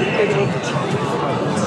이렇게 좀